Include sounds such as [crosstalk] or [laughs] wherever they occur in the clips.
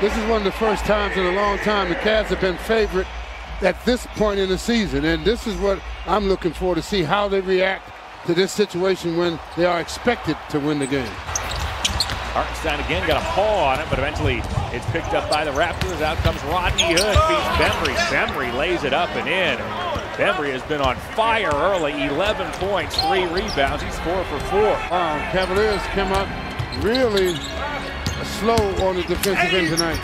This is one of the first times in a long time the Cavs have been favored at this point in the season. And this is what I'm looking for to see how they react to this situation when they are expected to win the game. Hartenstein again got a paw on it, but eventually it's picked up by the Raptors. Out comes Rodney Hood, beats Bembry. Bembry lays it up and in. Bembry has been on fire early, 11 points, three rebounds. He's four for four. Cavaliers come up really slow on the defensive end tonight.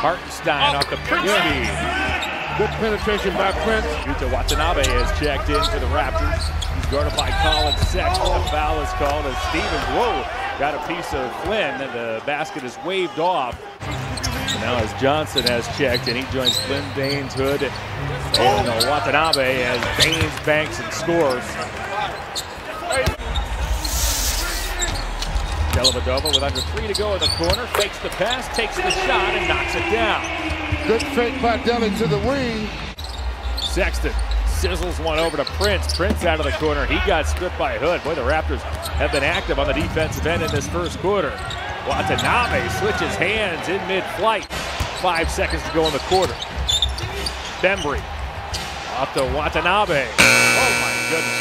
Hartenstein off the Prince Yeah. feed. Good penetration by Prince. Yuta Watanabe has checked in for the Raptors. He's guarded by Collin Sexton. A foul is called as Stevens, whoa, got a piece of Flynn, and the basket is waved off. And now as Johnson has checked, and he joins Flynn, Baynes, Hood, and uh, Watanabe as Baynes banks and scores. Dellavedova with under three to go in the corner, fakes the pass, takes the shot, and knocks it down. Good fake by Deli to the wing. Sexton sizzles one over to Prince. Prince out of the corner. He got stripped by Hood. Boy, the Raptors have been active on the defensive end in this first quarter. Watanabe switches hands in mid-flight. Five seconds to go in the quarter. Bembry off to Watanabe. Oh my goodness.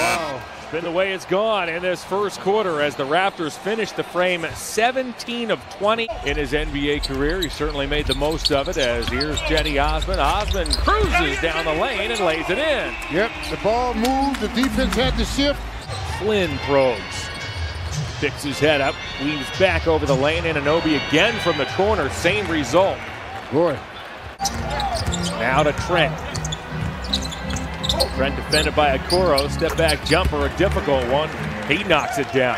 Wow. Been the way it's gone in this first quarter as the Raptors finish the frame 17 of 20 in his NBA career. He certainly made the most of it as here's Jenny Osmond. Osmond cruises down the lane and lays it in. Yep, the ball moved. The defense had to shift. Flynn probes. Picks his head up, weaves back over the lane. Anunoby again from the corner. Same result. Boy, Now to Trent. Trent defended by Okoro. Step back jumper, a difficult one. He knocks it down.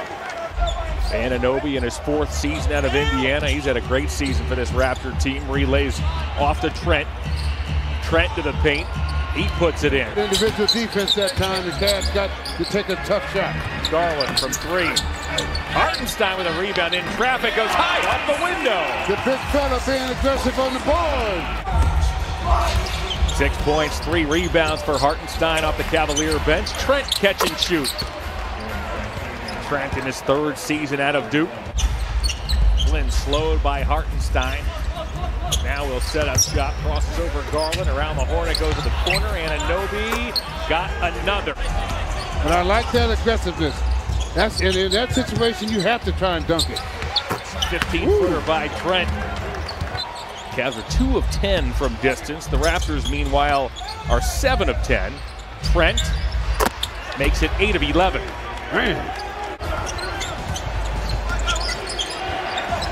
Anunoby in his fourth season out of Indiana. He's had a great season for this Raptor team. Relays off to Trent. Trent to the paint. He puts it in. individual defense that time. The Cavs got to take a tough shot. Garland from three. Hartenstein with a rebound in traffic goes high off the window. The big fella being aggressive on the board. Six points, three rebounds for Hartenstein off the Cavalier bench. Trent catch and shoot. Trent in his third season out of Duke. Flynn slowed by Hartenstein. Now we'll set up shot, crosses over Garland, around the horn, it goes to the corner, and Anunoby got another. And I like that aggressiveness. That's and in that situation you have to try and dunk it. 15 footer by Trent. Cavs are 2 of 10 from distance. The Raptors, meanwhile, are 7 of 10. Trent makes it 8 of 11. Man,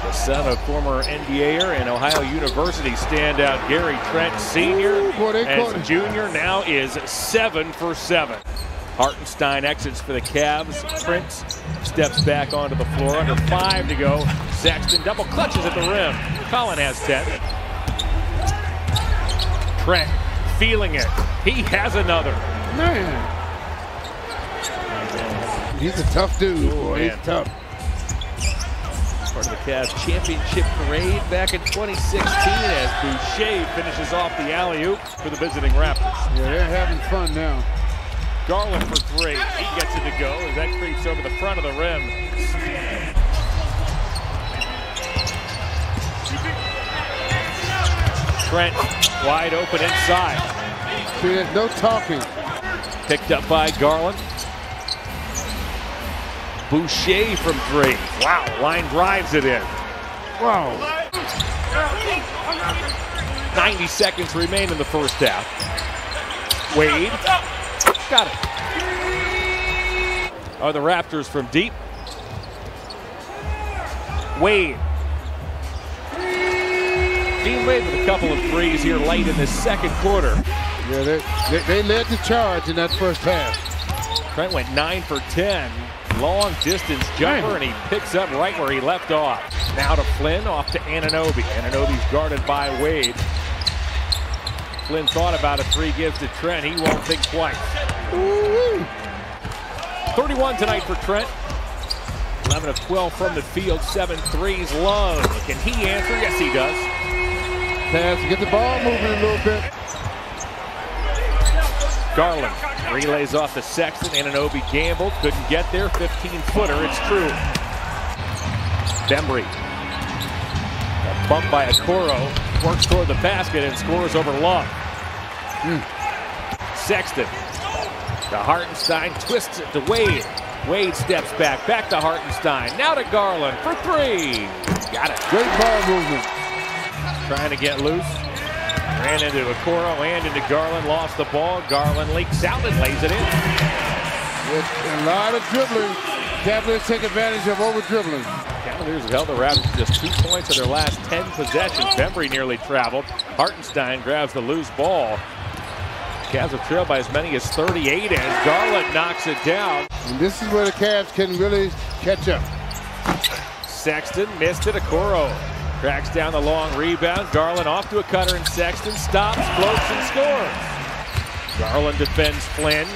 The son of former NBAer and Ohio University standout Gary Trent Sr. Ooh, boy, they as caught- junior now is 7 for 7. Hartenstein exits for the Cavs. Prince steps back onto the floor. Under five to go. Sexton double clutches at the rim. Collin has 10. Trent feeling it. He has another. man. He's a tough dude. Ooh. He's tough. Part of the Cavs championship parade back in 2016 as Boucher finishes off the alley-oop for the visiting Raptors. Yeah, they're having fun now. Garland for three. He gets it to go as that creeps over the front of the rim. Trent wide open inside. No talking. Picked up by Garland. Boucher from three. Wow, line drives it in. Wow. 90 seconds remain in the first half. Wade. Got it. Are the Raptors from deep? Wade. Dean Wade with a couple of threes here late in the second quarter. Yeah, they, they, they led the charge in that first half. Trent went 9 for 10. Long distance jumper, and he picks up right where he left off. Now to Flynn, off to Anunoby. Anunoby's guarded by Wade. Flynn thought about a three, gives to Trent. He won't think twice. Ooh-wee. 31 tonight for Trent. 11 of 12 from the field, seven threes. Love. Can he answer? Yes, he does. Pass, get the ball moving a little bit. Garland relays off to Sexton. Anunoby gambled, couldn't get there. 15 footer, it's true. Bembry. A bumped by Okoro. Works toward the basket and scores over Love. Mm. Sexton. To Hartenstein. Twists it to Wade. Wade steps back. Back to Hartenstein. Now to Garland for three. Got it. Great ball movement. Trying to get loose. Ran into Okoro and into Garland. Lost the ball. Garland leaks out and lays it in. With a lot of dribbling. Cavaliers take advantage of over dribbling. Cavaliers have held the Raptors just two points in their last 10 possessions. Bembry nearly traveled. Hartenstein grabs the loose ball. Cavs have trailed by as many as 38 as Garland knocks it down. And this is where the Cavs can really catch up. Sexton missed it. Okoro tracks down the long rebound. Garland off to a cutter and Sexton stops, floats, and scores. Garland defends Flynn.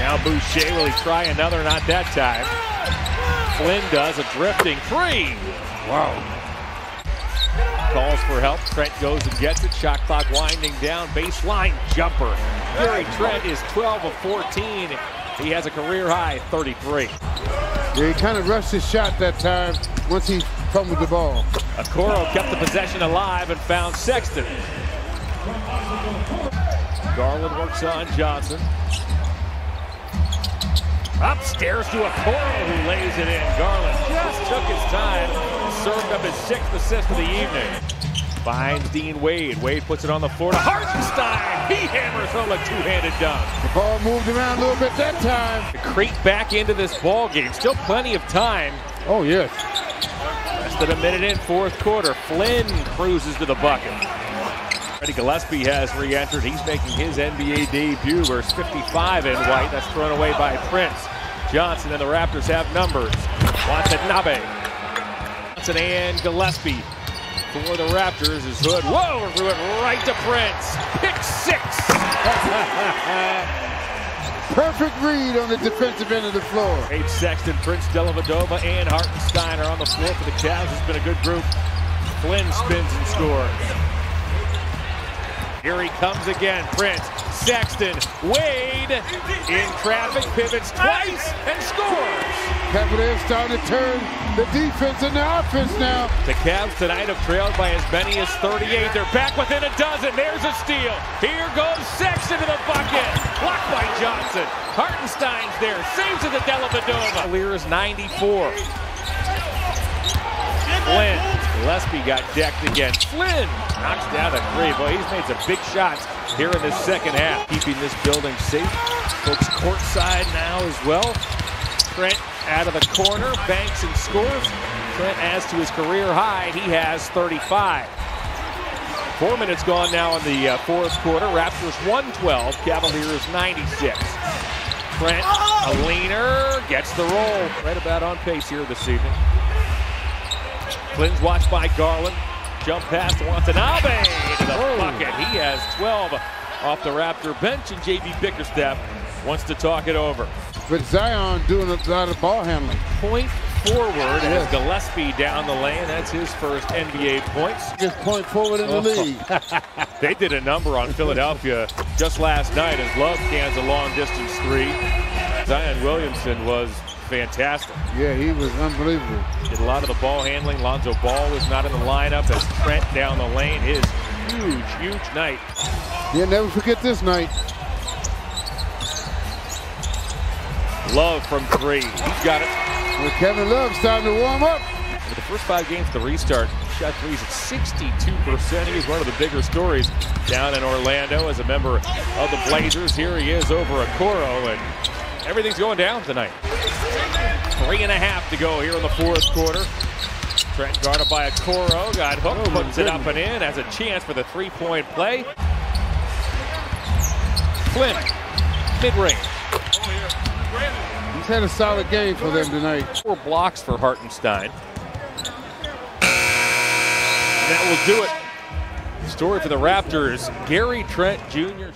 Now Boucher, will he try another? Not that time. Flynn does a drifting three. Wow. Calls for help. Trent goes and gets it. Shot clock winding down. Baseline jumper. Gary Trent is 12 of 14. He has a career high 33. Yeah, he kind of rushed his shot that time once he fumbled the ball. Okoro kept the possession alive and found Sexton. Garland works on Johnson. Upstairs to Okoro who lays it in. Garland just took his time, served up his sixth assist of the evening. Finds Dean Wade. Wade puts it on the floor to Hartenstein. He hammers home a two-handed dunk. The ball moved around a little bit that time. Creek back into this ball game. Still plenty of time. Oh, yes. Than a minute in, fourth quarter. Flynn cruises to the bucket. Freddie Gillespie has re-entered. He's making his NBA debut. Wears 55 in white. That's thrown away by Prince. Johnson and the Raptors have numbers. Watanabe. Johnson and Gillespie for the Raptors is Hood. Whoa, threw it right to Prince. Pick six. [laughs] Perfect read on the defensive end of the floor. Abe Sexton, Prince Dellavedova, and Hartenstein are on the floor for the Cavs. It's been a good group. Flynn spins and scores. Here he comes again. Prince, Sexton, Wade in traffic, pivots twice and scores. Cavaliers starting to turn the defense into offense now. The Cavs tonight have trailed by as many as 38. They're back within a dozen. There's a steal. Here goes Sexton to the bucket. Blocked by Johnson. Hartenstein's there. Saves to Dellavedova. Cavaliers 94. Flynn. Gillespie got decked again. Flynn knocks down a three. Boy, he's made some big shots here in the second half. Keeping this building safe. Folks courtside now as well. Trent out of the corner, banks and scores. Trent adds to his career high. He has 35. Four minutes gone now in the uh, fourth quarter. Raptors 112, Cavaliers 96. Trent, a leaner, gets the roll. Right about on pace here this evening. Flynn's watched by Garland. Jump pass to Watanabe into the oh. bucket. He has 12 off the Raptor bench, and JB Bickerstaff wants to talk it over. But Zion doing a lot of ball handling. Point forward yes. as Gillespie down the lane. That's his first NBA points. Just point forward in the oh. league. [laughs] they did a number on Philadelphia just last night as Love cans a long distance three. Zion Williamson was fantastic. Yeah, he was unbelievable. Did a lot of the ball handling. Lonzo Ball was not in the lineup as Trent down the lane. His huge, huge night. Yeah, never forget this night. Love from three. He's got it. Well, Kevin Love's time to warm up. For the first five games of the restart, shot threes at 62%. He's one of the bigger stories down in Orlando as a member of the Blazers. Here he is over Okoro, and everything's going down tonight. Three and a half to go here in the fourth quarter. Trent guarded by Okoro, got hooked, oh, puts it up and in, has a chance for the three-point play. Flynn, mid-range. He's had a solid game for them tonight. Four blocks for Hartenstein. That will do it. Story for the Raptors, Gary Trent Jr.